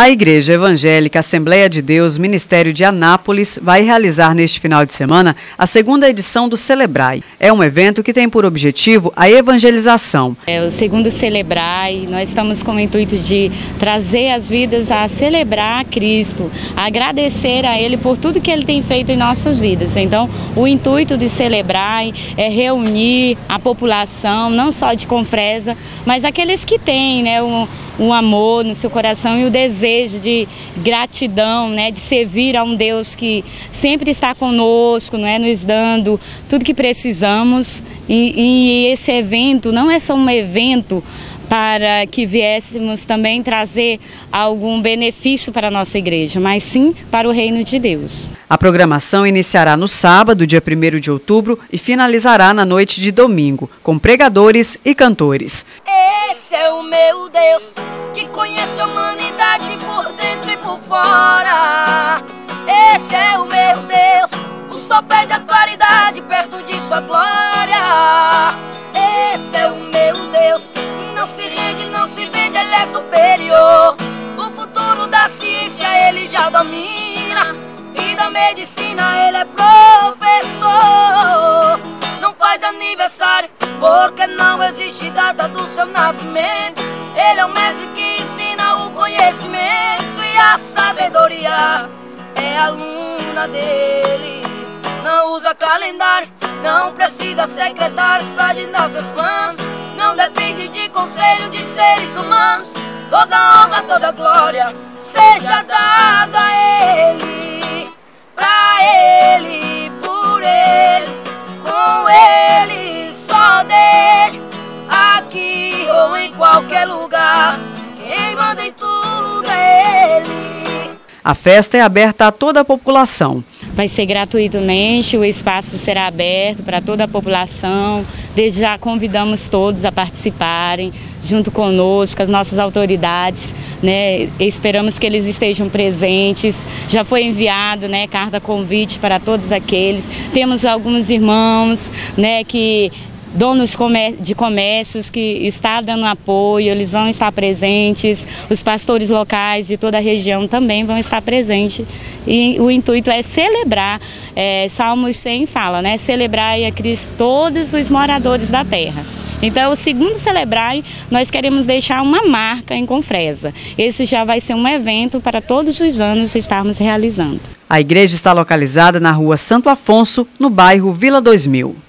A Igreja Evangélica Assembleia de Deus Ministério de Anápolis vai realizar neste final de semana a segunda edição do Celebrai. É um evento que tem por objetivo a evangelização. É o segundo Celebrai, nós estamos com o intuito de trazer as vidas a celebrar Cristo, a agradecer a Ele por tudo que Ele tem feito em nossas vidas. Então, o intuito de Celebrai é reunir a população, não só de Confresa, mas aqueles que têm né, um, um amor no seu coração e o desejo de gratidão, né, de servir a um Deus que sempre está conosco, não é, nos dando tudo que precisamos. E, e esse evento não é só um evento para que viéssemos também trazer algum benefício para a nossa igreja, mas sim para o reino de Deus. A programação iniciará no sábado, dia 1 de outubro, e finalizará na noite de domingo, com pregadores e cantores. Esse é o meu Deus que conhece a humanidade por dentro e por fora. Esse é o meu Deus, o sopro da claridade perto de sua glória. Esse é o meu Deus, não se rende, não se vende, ele é superior. O futuro da ciência ele já domina, e da medicina ele é professor. Existe data do seu nascimento. Ele é o mestre que ensina o conhecimento e a sabedoria é aluna dele. Não usa calendário, não precisa secretários pra agendar seus planos. Não depende de conselho de seres humanos. A festa é aberta a toda a população. Vai ser gratuitamente, o espaço será aberto para toda a população. Desde já convidamos todos a participarem, junto conosco, as nossas autoridades. Né? Esperamos que eles estejam presentes. Já foi enviado né, carta convite para todos aqueles. Temos alguns irmãos né, que donos de comércios que está dando apoio, eles vão estar presentes, os pastores locais de toda a região também vão estar presentes. E o intuito é celebrar, é, Salmos 100 fala, né? Celebrar a Cristo todos os moradores da terra. Então, o segundo Celebrar, nós queremos deixar uma marca em Confresa. Esse já vai ser um evento para todos os anos estarmos realizando. A igreja está localizada na rua Santo Afonso, no bairro Vila 2000.